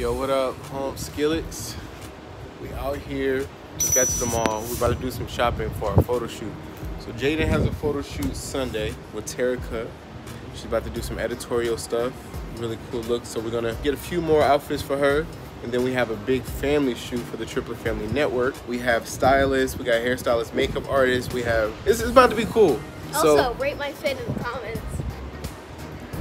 Yo, what up, home skillets? We out here, just got to the mall. We're about to do some shopping for our photo shoot. So Jaidyn has a photo shoot Sunday with Terekah. She's about to do some editorial stuff, really cool look. So we're gonna get a few more outfits for her. And then we have a big family shoot for the Triplett Family Network. We have stylists, we got hairstylists, makeup artists. We have, it's, it's about to be cool. Also, so rate my fit in the comments.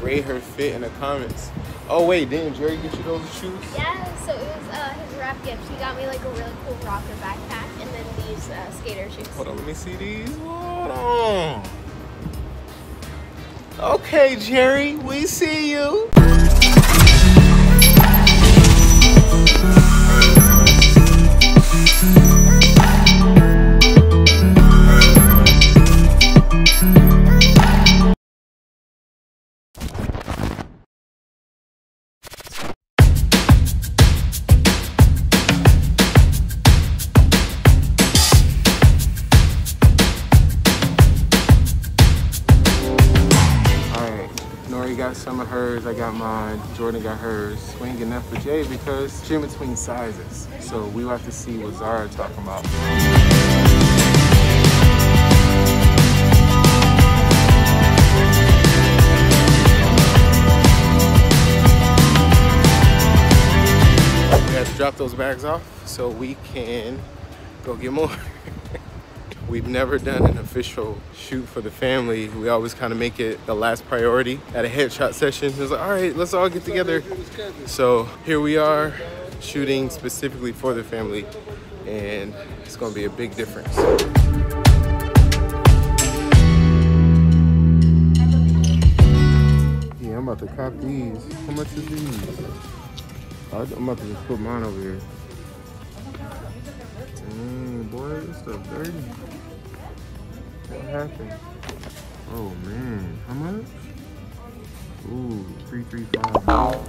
rate her fit in the comments. Oh wait, didn't Jerry get you those shoes? Yeah, so it was uh, his wrap gift. He got me like a really cool rocker backpack and then these uh, skater shoes. Hold on, let me see these. Hold on. Okay, Jerry, we see you. Got some of hers, I got mine, Jordyn got hers. We ain't getting enough for Jay because she in between sizes. So we have to see what Zara talking about. We have to drop those bags off so we can go get more. We've never done an official shoot for the family. We always kind of make it the last priority at a headshot session. It was like, all right, let's all get together. So here we are shooting specifically for the family and it's gonna be a big difference. Yeah, I'm about to cop these. How much is these? I'm about to just put mine over here. Dang, boy, this stuff dirty. What happened? Oh man, how much? Ooh, three three five.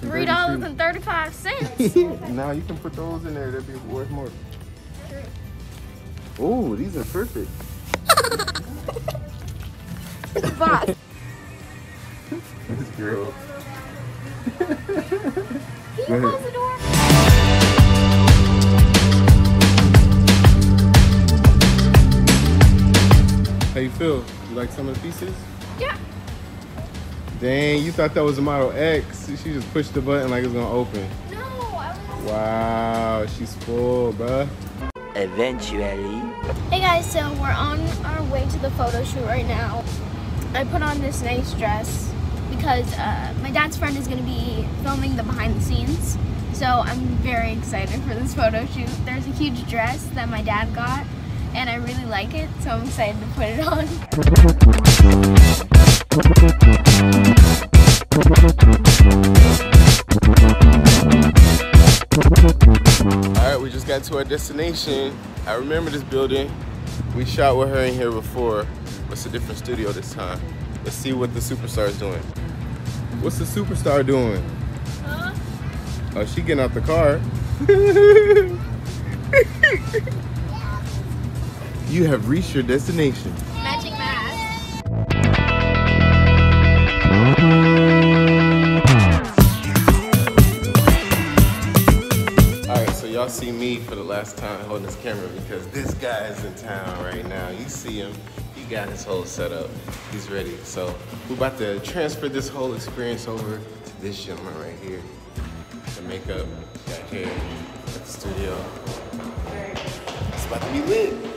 Three dollars thirty-five now you can put those in there. That'd be worth more. Ooh, these are perfect. This girl. You feel? You like some of the pieces? Yeah. Dang, you thought that was a Model X. She just pushed the button like it's gonna open. No, I was. Wow, she's full, bruh. Eventually. Hey guys, so we're on our way to the photo shoot right now. I put on this nice dress because uh, my dad's friend is going to be filming the behind the scenes. So I'm very excited for this photo shoot. There's a huge dress that my dad got and I really like it, so I'm excited to put it on. All right, we just got to our destination. I remember this building. We shot with her in here before. It's a different studio this time? Let's see what the superstar is doing. What's the superstar doing? Huh? Oh, she getting out the car. you have reached your destination. Magic mask. All right, so y'all see me for the last time holding this camera because this guy is in town right now. You see him, he got his whole setup. He's ready. So we're about to transfer this whole experience over to this gentleman right here. The makeup, got hair at the studio. It's about to be lit.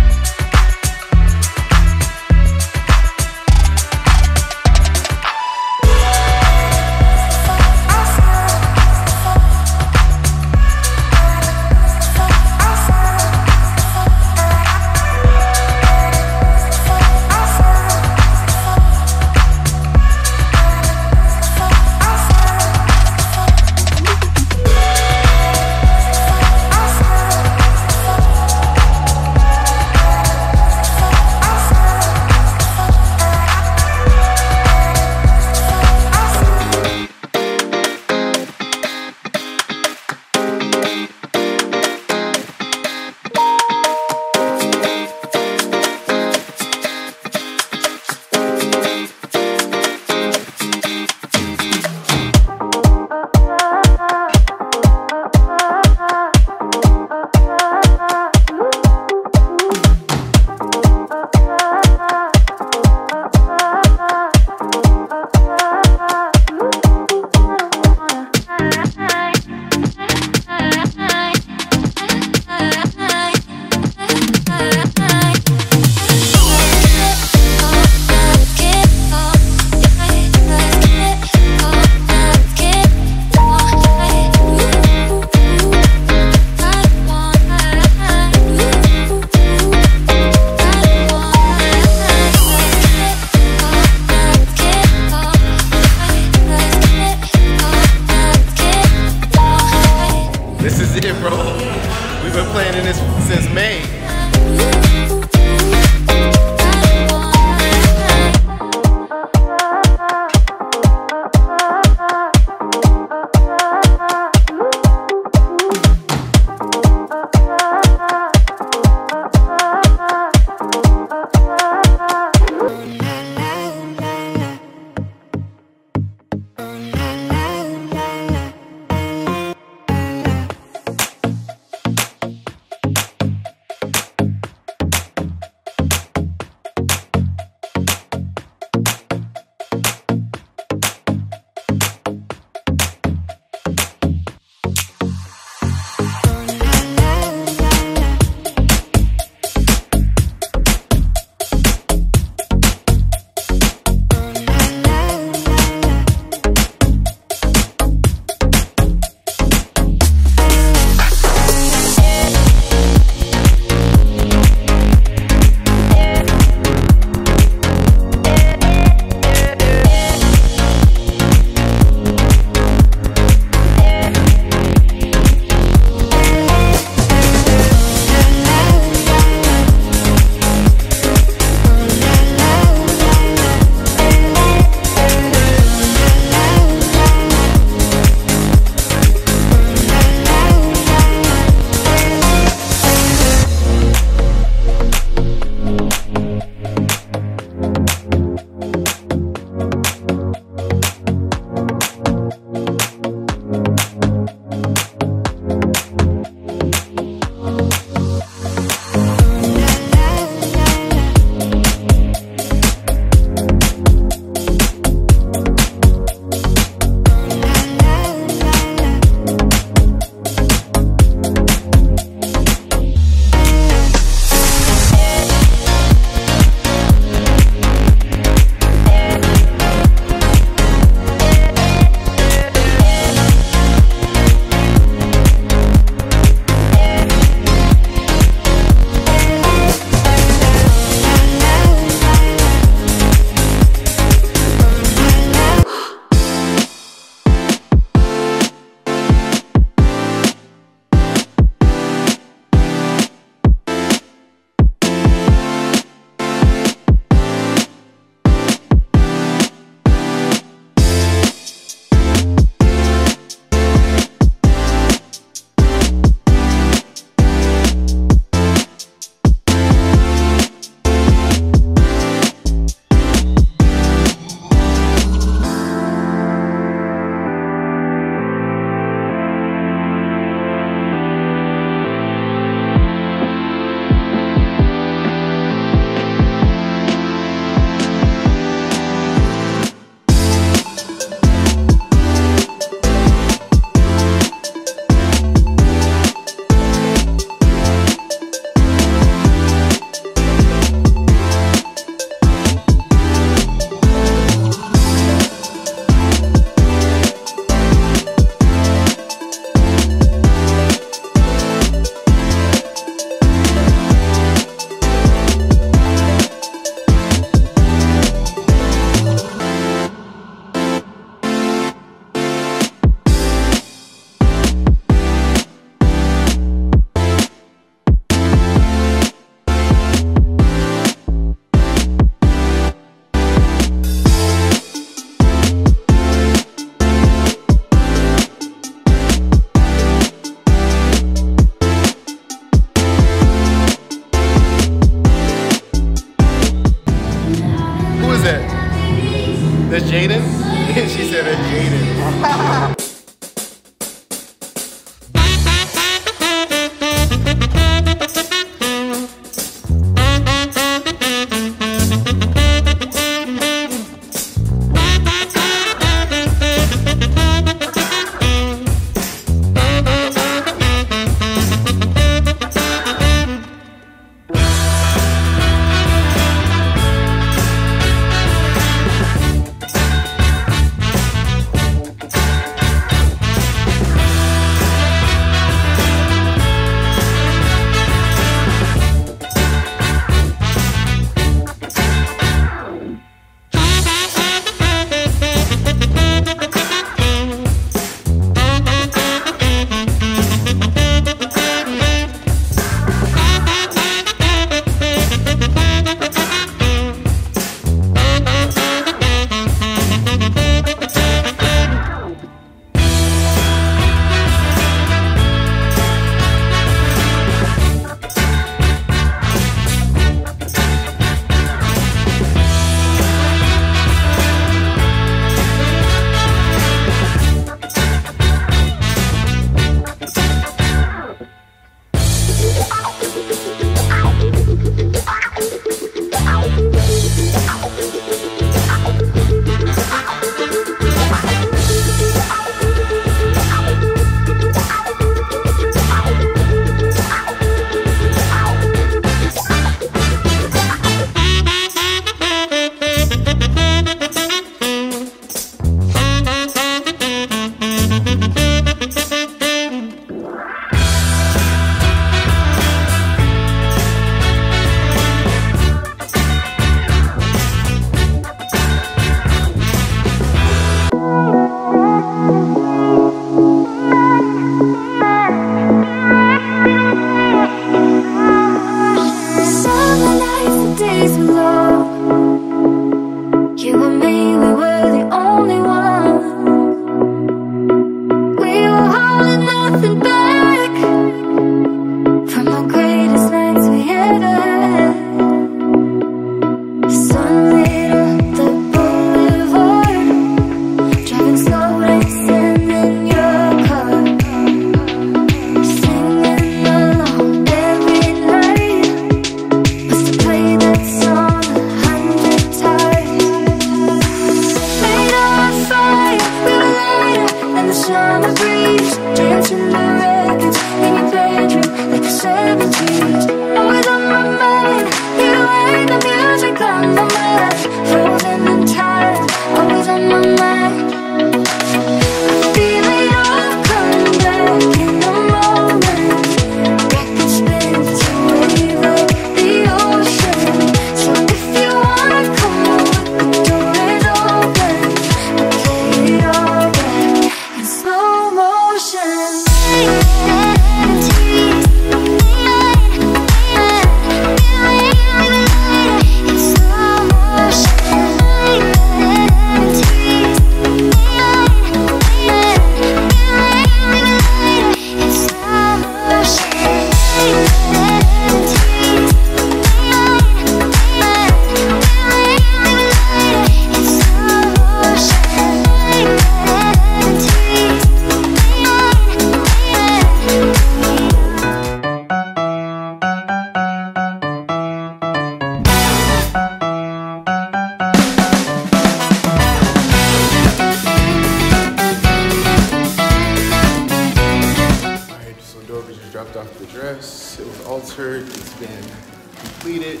Completed.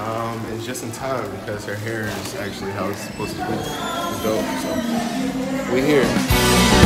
Um, it's just in time because her hair is actually how it's supposed to be. It's dope. So we here.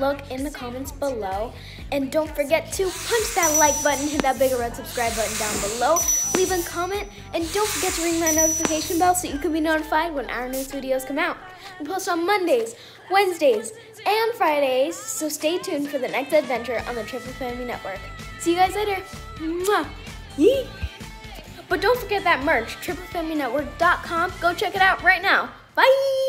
Look in the comments below. And don't forget to punch that like button, hit that big red subscribe button down below. Leave a comment, and don't forget to ring that notification bell so you can be notified when our new videos come out. We post on Mondays, Wednesdays, and Fridays, so stay tuned for the next adventure on the Triplett Family Network. See you guys later. Mwah. Yee. But don't forget that merch, triplettfamilynetwork.com. Go check it out right now. Bye!